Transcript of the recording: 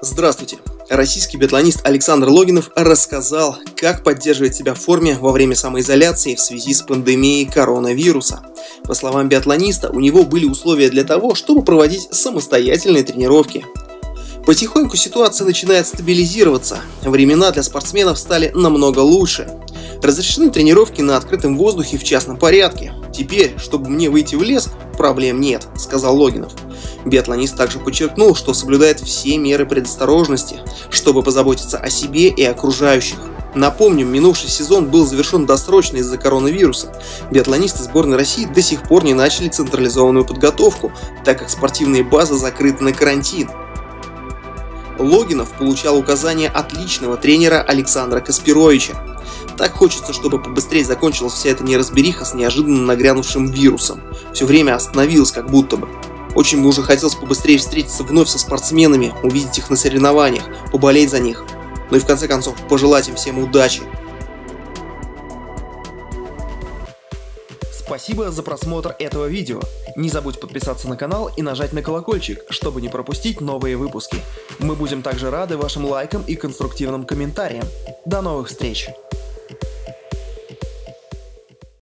Здравствуйте! Российский биатлонист Александр Логинов рассказал, как поддерживать себя в форме во время самоизоляции в связи с пандемией коронавируса. По словам биатлониста, у него были условия для того, чтобы проводить самостоятельные тренировки. Потихоньку ситуация начинает стабилизироваться, времена для спортсменов стали намного лучше. Разрешены тренировки на открытом воздухе в частном порядке. Теперь, чтобы мне выйти в лес, проблем нет, сказал Логинов. Биатлонист также подчеркнул, что соблюдает все меры предосторожности, чтобы позаботиться о себе и окружающих. Напомним, минувший сезон был завершен досрочно из-за коронавируса. Биатлонисты сборной России до сих пор не начали централизованную подготовку, так как спортивные базы закрыты на карантин. Логинов получал указания отличного тренера Александра Каспировича. Так хочется, чтобы побыстрее закончилась вся эта неразбериха с неожиданно нагрянувшим вирусом. Все время остановилось как будто бы. Очень бы уже хотелось побыстрее встретиться вновь со спортсменами, увидеть их на соревнованиях, поболеть за них. Ну и в конце концов, пожелать им всем удачи. Спасибо за просмотр этого видео. Не забудь подписаться на канал и нажать на колокольчик, чтобы не пропустить новые выпуски. Мы будем также рады вашим лайкам и конструктивным комментариям. До новых встреч!